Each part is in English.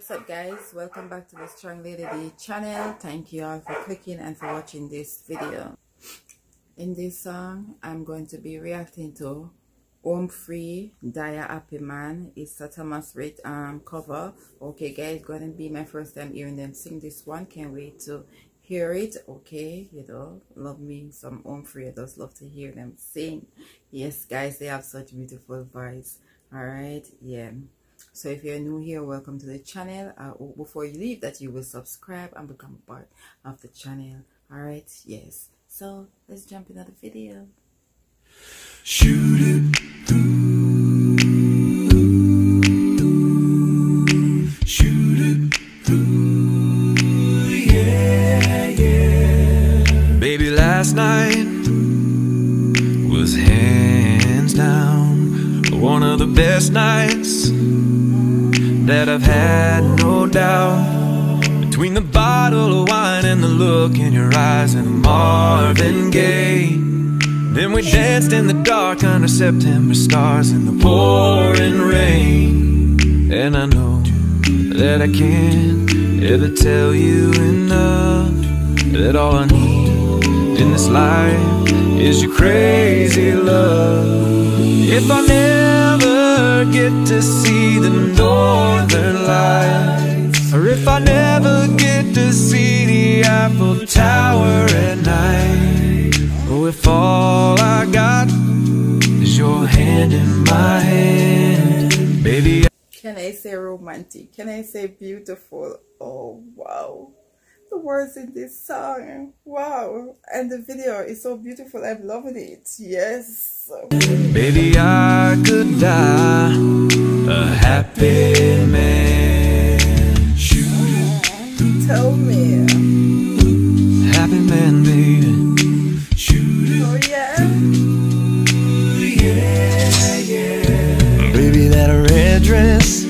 what's up guys? Welcome back to the strong lady d channel. Thank you all for clicking and for watching this video. In this song i'm going to be reacting to home free die a happy man. It's a thomas rhett um cover. Okay guys going to be my first time hearing them sing this one. Can't wait to hear it. Okay you know love me some home free i just love to hear them sing. Yes guys they have such beautiful voice. All right yeah so if you're new here welcome to the channel. Uh, before you leave that you will subscribe and become part of the channel. All right? Yes. So let's jump into the video. Shoot it through. Shoot it through. Yeah yeah. Baby last night was hands down one of the best nights that I've had no doubt. Between the bottle of wine and the look in your eyes and Marvin Gaye. Then we danced in the dark under September stars in the pouring rain. And I know that I can't ever tell you enough That all I need in this life is your crazy love. If I never get to see the northern lights Or if I never get to see the Tower at night Or if all I got is your hand in my hand Baby Can I say romantic? Can I say beautiful? Oh wow the words in this song. Wow. And the video is so beautiful. I'm loving it. Yes. Baby, I could die a happy man. Shoot. Tell me. Happy man, baby. Shoot. Oh, yeah. Yeah, yeah. Baby, that red dress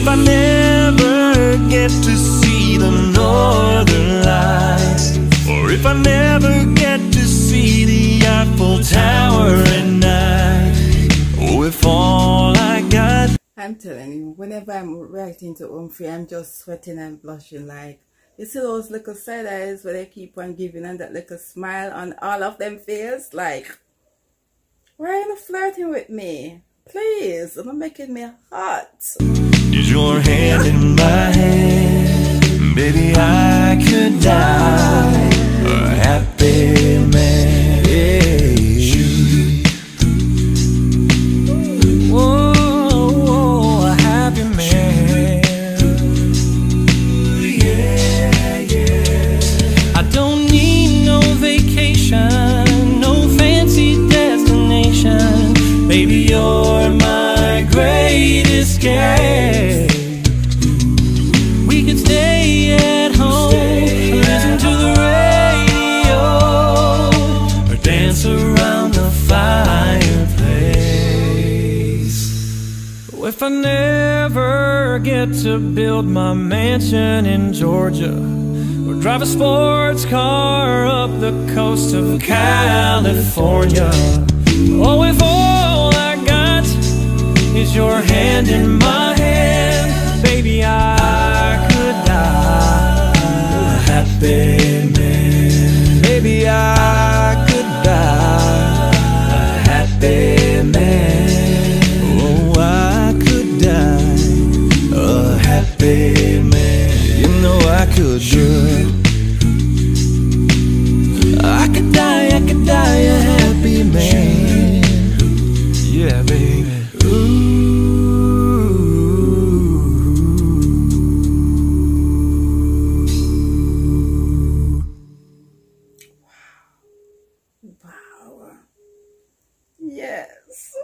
If I never get to see the northern lights, or if I never get to see the Eiffel Tower at night, or if all I got. I'm telling you, whenever I'm reacting to Home Free, I'm just sweating and blushing like you see those little side eyes where they keep on giving and that little smile on all of them faces? like why are you flirting with me Please, you're making me hot. Your hand in my hand? Baby, I could die If I never get to build my mansion in Georgia, or drive a sports car up the coast of California, oh, if all I got is your hand in my hand. Baby, I could die a happy man. Baby, I man You know I could, girl I could die, I could die a happy man Yeah, baby Ooh. Wow. Yes.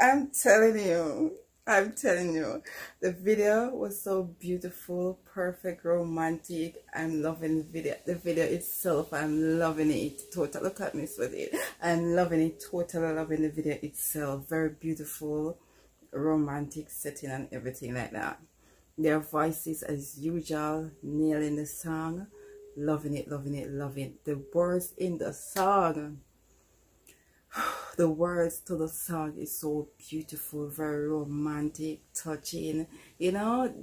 I'm telling you, I'm telling you, the video was so beautiful, perfect, romantic. I'm loving the video. The video itself, I'm loving it. Total, look at me with it. I'm loving it. Totally loving the video itself. Very beautiful, romantic setting and everything like that. Their voices, as usual, nailing the song. Loving it, loving it, loving it. The words in the song the words to the song is so beautiful, very romantic, touching. You know,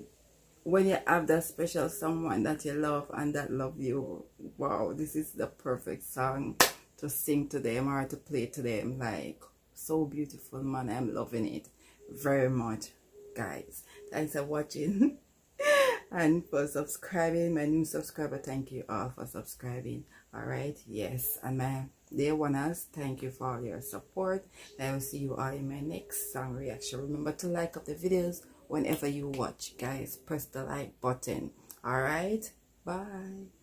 when you have that special someone that you love and that love you, wow, this is the perfect song to sing to them or to play to them. Like, so beautiful, man. I'm loving it very much, guys. Thanks for watching. and for subscribing my new subscriber thank you all for subscribing all right yes and my dear oneers thank you for your support. I will see you all in my next song reaction. Remember to like up the videos whenever you watch. Guys press the like button. All right bye